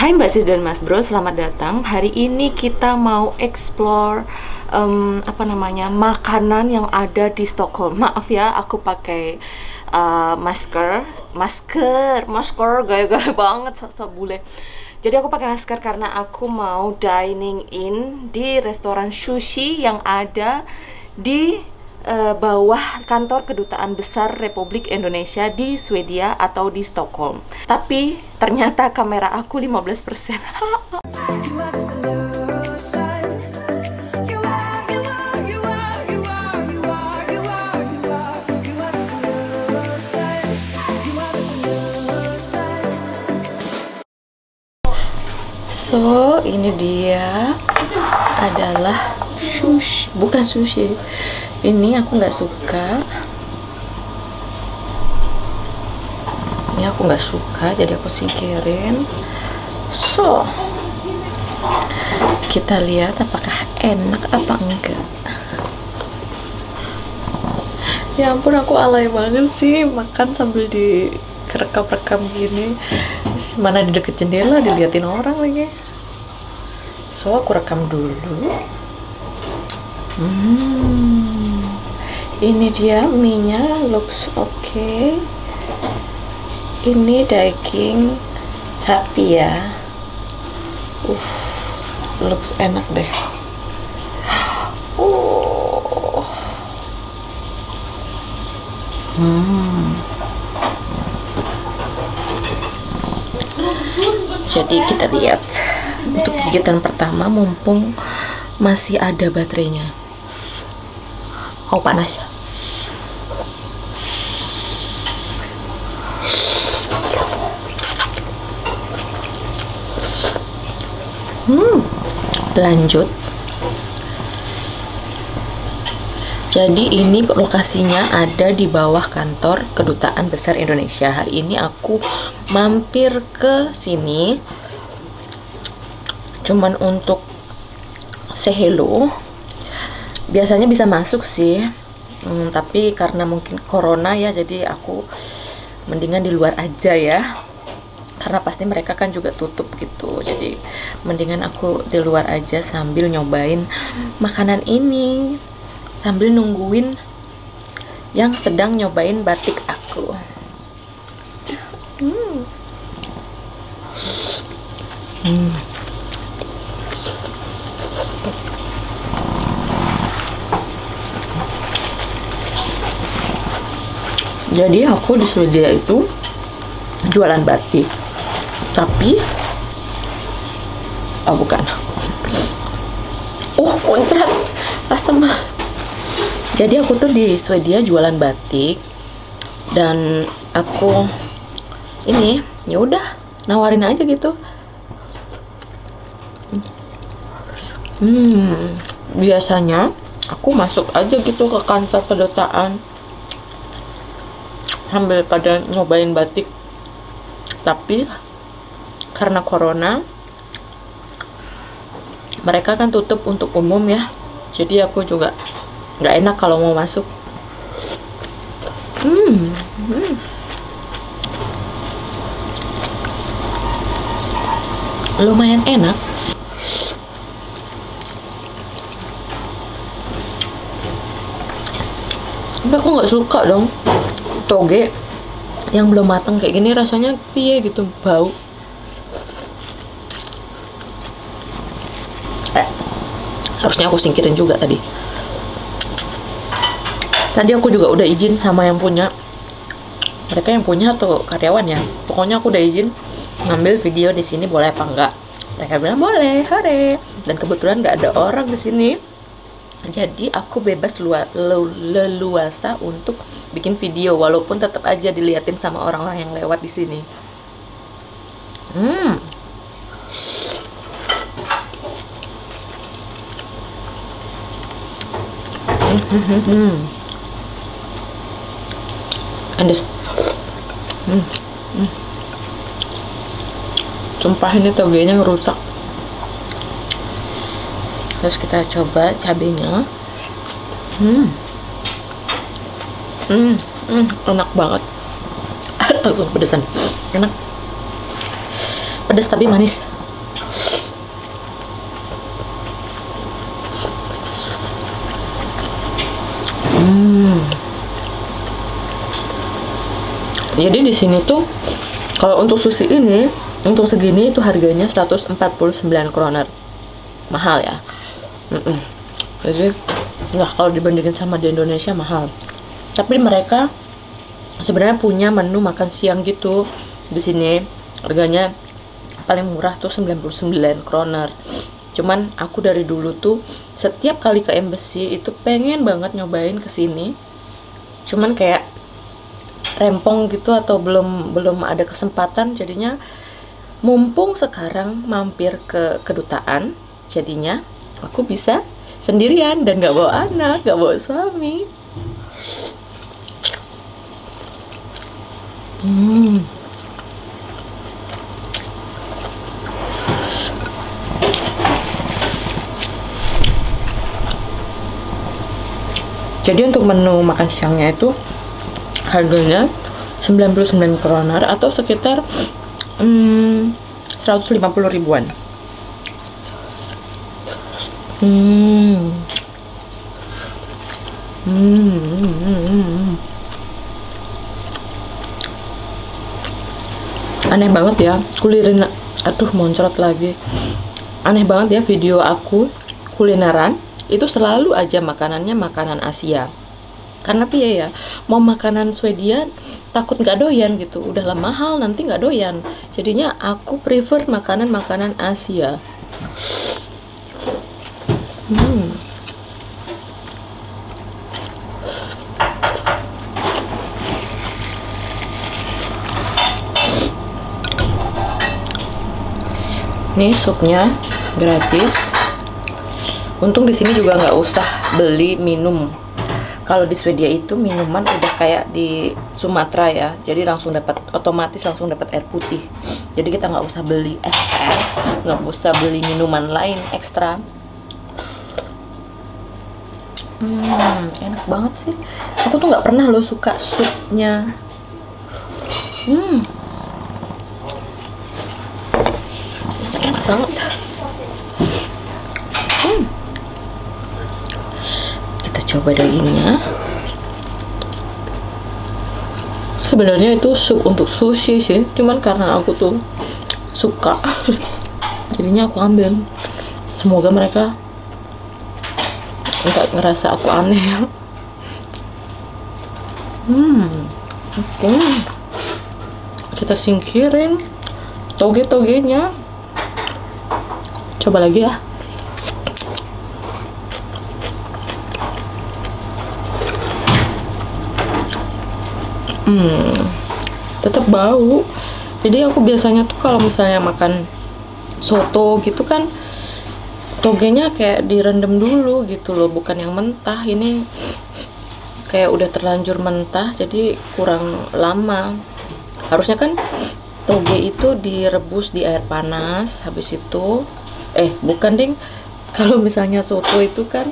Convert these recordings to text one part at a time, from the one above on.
Hai Mbak Sis dan Mas Bro, selamat datang. Hari ini kita mau explore em, apa namanya makanan yang ada di Stockholm. Maaf ya, aku pakai uh, masker, masker, masker gaya-gaya banget, sok bule. Jadi aku pakai masker karena aku mau dining in di restoran sushi yang ada di eh, bawah kantor kedutaan besar Republik Indonesia di Swedia atau di Stockholm. Tapi ternyata kamera aku 15%. You are the solution. You are, you are, you are, you are, you are, you are, you are. You are the solution. You are the solution. So, ini dia adalah sushi, bukan sushi. Ini aku nggak suka. Ini aku nggak suka, jadi aku singkirin. So, kita lihat apakah enak apa enggak. Ya ampun, aku alay banget sih makan sambil di rekam-rekam gini. Mana di deket jendela diliatin orang lagi. So, aku rekam dulu. Hmm. Ini dia mie-nya looks okay. Ini daging sapi ya. Uh, looks enak deh. Oh. Hmm. Jadi kita lihat untuk gigitan pertama mumpung masih ada baterainya. Oh panas. Hmm, lanjut. Jadi ini lokasinya ada di bawah kantor kedutaan besar Indonesia. Hari ini aku mampir ke sini cuman untuk say hello. Biasanya bisa masuk sih. Hmm, tapi karena mungkin corona ya jadi aku mendingan di luar aja ya. Karena pasti mereka kan juga tutup gitu. Jadi mendingan aku di luar aja sambil nyobain makanan ini sambil nungguin yang sedang nyobain batik aku. Hmm. Hmm. Jadi aku di Swedia itu jualan batik, tapi oh bukan, oh muncrat asam. Jadi aku tuh di Swedia jualan batik dan aku ini ya udah nawarin aja gitu. Hmm, biasanya aku masuk aja gitu ke kantor kedutaan sambil pada nyobain batik tapi karena corona mereka kan tutup untuk umum ya. Jadi aku juga nggak enak kalau mau masuk. Hmm, hmm. lumayan enak. Tapi aku nggak suka dong toge yang belum matang kayak gini rasanya piye gitu bau harusnya aku singkirin juga tadi. Tadi aku juga udah izin sama yang punya. Mereka yang punya atau karyawan ya. Pokoknya aku udah izin ngambil video di sini boleh apa enggak. Mereka bilang boleh hore. Dan kebetulan nggak ada orang di sini. Jadi aku bebas lua, lu- leluasa untuk bikin video walaupun tetap aja diliatin sama orang-orang yang lewat di sini. Hmm. Hmm. Andes. Hmm. Hmm. Sumpah ini togenya ngerusak terus kita coba cabenya hmm hmm, hmm enak banget langsung pedesan enak pedas tapi manis jadi di sini tuh kalau untuk sushi ini untuk segini itu harganya 149 kroner. Mahal ya? Mm-mm. jadi nggak kalau dibandingin sama di Indonesia mahal. Tapi mereka sebenarnya punya menu makan siang gitu di sini. Harganya paling murah tuh 99 kroner. Cuman aku dari dulu tuh setiap kali ke embassy itu pengen banget nyobain ke sini. Cuman kayak rempong gitu atau belum belum ada kesempatan jadinya mumpung sekarang mampir ke kedutaan jadinya aku bisa sendirian dan nggak bawa anak nggak bawa suami hmm. jadi untuk menu makan siangnya itu harganya 99 kroner atau sekitar hmm, 150 ribuan hmm. Hmm. aneh banget ya kulirin aduh moncrot lagi aneh banget ya video aku kulineran itu selalu aja makanannya makanan Asia karena piye ya mau makanan Swedia takut nggak doyan gitu udah lah mahal nanti nggak doyan jadinya aku prefer makanan makanan Asia hmm. Ini supnya gratis. Untung di sini juga nggak usah beli minum. Kalau di Swedia itu minuman udah kayak di Sumatera ya, jadi langsung dapat otomatis langsung dapat air putih. Jadi kita nggak usah beli es teh, nggak usah beli minuman lain ekstra. Hmm, enak banget sih. Aku tuh nggak pernah lo suka supnya. Hmm, enak banget. Hmm. Kita coba dagingnya. Sebenarnya itu sup untuk sushi sih, cuman karena aku tuh suka, jadinya aku ambil. Semoga mereka nggak ngerasa aku aneh. Hmm, oke. Kita singkirin toge-togenya. Coba lagi ya. Hmm, tetap bau. Jadi aku biasanya tuh kalau misalnya makan soto gitu kan togenya kayak direndam dulu gitu loh, bukan yang mentah. Ini kayak udah terlanjur mentah jadi kurang lama. Harusnya kan toge itu direbus di air panas habis itu eh bukan ding kalau misalnya soto itu kan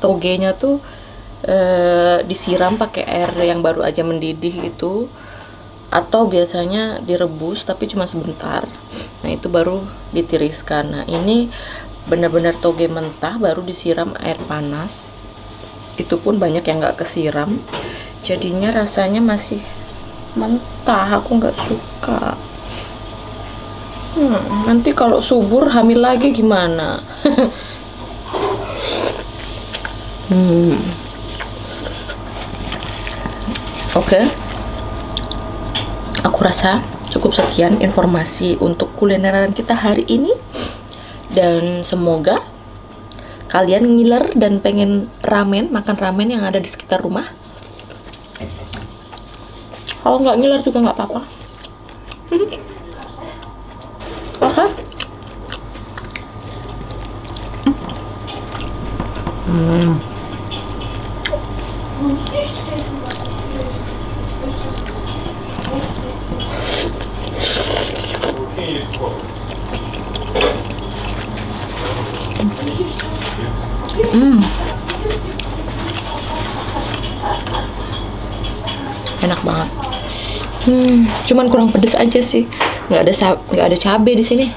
togenya tuh eh, disiram pakai air yang baru aja mendidih gitu atau biasanya direbus tapi cuma sebentar nah itu baru ditiriskan nah ini benar-benar toge mentah baru disiram air panas itu pun banyak yang nggak kesiram jadinya rasanya masih mentah aku nggak suka Hmm, nanti kalau subur hamil lagi gimana? hmm. Oke. Aku rasa cukup sekian informasi untuk kulineran kita hari ini. Dan semoga kalian ngiler dan pengen ramen, makan ramen yang ada di sekitar rumah. Kalau nggak ngiler juga nggak apa-apa. Oke. Hmm. Hmm. Enak banget. Hmm, cuman kurang pedes aja sih. nggak ada nggak ada cabe di sini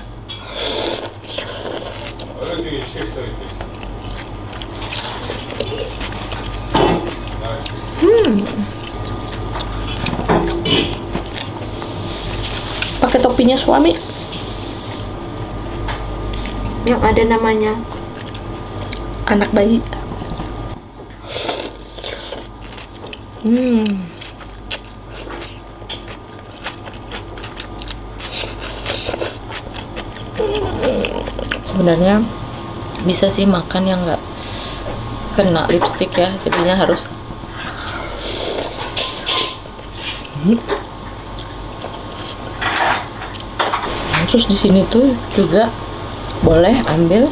pakai topinya suami yang ada namanya. Anak bayi. Hmm. Sebenarnya bisa sih makan yang nggak kena lipstick ya jadinya harus terus di sini tuh juga boleh ambil